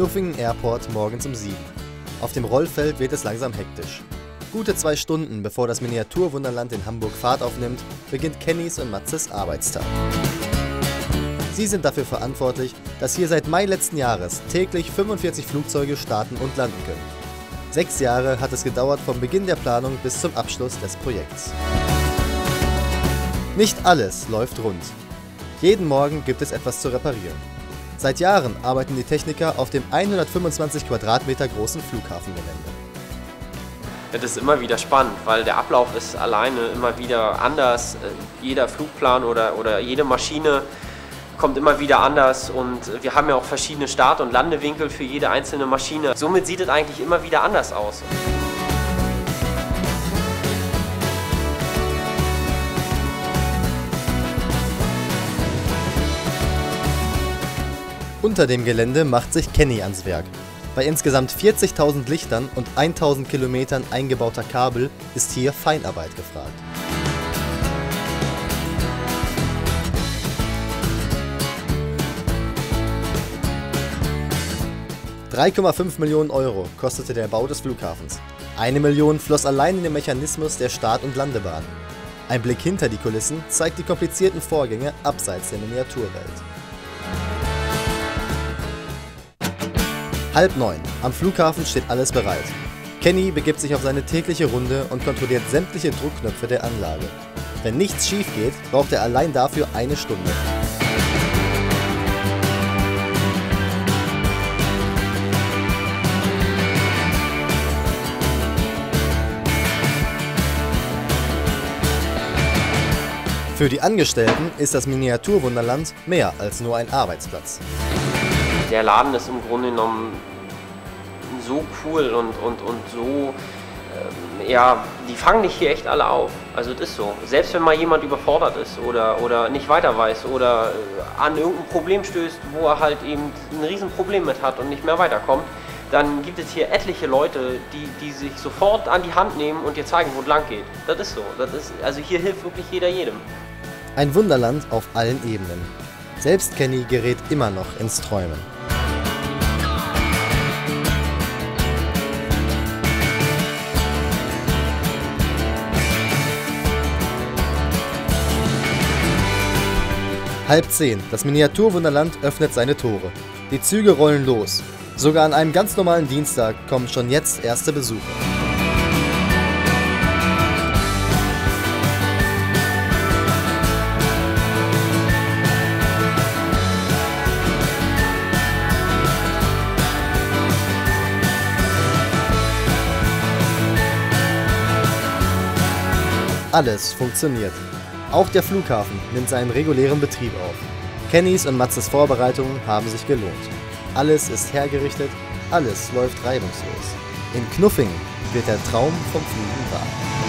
Knuffingen Airport morgens um 7. Auf dem Rollfeld wird es langsam hektisch. Gute zwei Stunden bevor das Miniaturwunderland in Hamburg Fahrt aufnimmt, beginnt Kennys und Matzes Arbeitstag. Sie sind dafür verantwortlich, dass hier seit Mai letzten Jahres täglich 45 Flugzeuge starten und landen können. Sechs Jahre hat es gedauert vom Beginn der Planung bis zum Abschluss des Projekts. Nicht alles läuft rund. Jeden Morgen gibt es etwas zu reparieren. Seit Jahren arbeiten die Techniker auf dem 125 Quadratmeter großen Flughafengelände. Das ist immer wieder spannend, weil der Ablauf ist alleine immer wieder anders. Jeder Flugplan oder, oder jede Maschine kommt immer wieder anders und wir haben ja auch verschiedene Start- und Landewinkel für jede einzelne Maschine. Somit sieht es eigentlich immer wieder anders aus. Unter dem Gelände macht sich Kenny ans Werk. Bei insgesamt 40.000 Lichtern und 1.000 Kilometern eingebauter Kabel ist hier Feinarbeit gefragt. 3,5 Millionen Euro kostete der Bau des Flughafens. Eine Million floss allein in den Mechanismus der Start- und Landebahn. Ein Blick hinter die Kulissen zeigt die komplizierten Vorgänge abseits der Miniaturwelt. Halb neun. Am Flughafen steht alles bereit. Kenny begibt sich auf seine tägliche Runde und kontrolliert sämtliche Druckknöpfe der Anlage. Wenn nichts schief geht, braucht er allein dafür eine Stunde. Für die Angestellten ist das Miniaturwunderland mehr als nur ein Arbeitsplatz. Der Laden ist im Grunde genommen so cool und, und, und so, ähm, ja, die fangen dich hier echt alle auf. Also das ist so. Selbst wenn mal jemand überfordert ist oder, oder nicht weiter weiß oder äh, an irgendein Problem stößt, wo er halt eben ein Riesenproblem mit hat und nicht mehr weiterkommt, dann gibt es hier etliche Leute, die, die sich sofort an die Hand nehmen und dir zeigen, wo es lang geht. Das ist so. Das ist, also hier hilft wirklich jeder jedem. Ein Wunderland auf allen Ebenen. Selbst Kenny gerät immer noch ins Träumen. Halb zehn. Das Miniaturwunderland öffnet seine Tore. Die Züge rollen los. Sogar an einem ganz normalen Dienstag kommen schon jetzt erste Besucher. Alles funktioniert. Auch der Flughafen nimmt seinen regulären Betrieb auf. Kennys und Matzes Vorbereitungen haben sich gelohnt. Alles ist hergerichtet, alles läuft reibungslos. In Knuffingen wird der Traum vom Fliegen wahr.